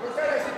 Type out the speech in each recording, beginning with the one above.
Mujeres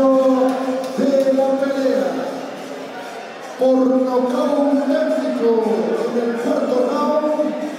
ganador de la pelea por nocaut técnico en el cuarto round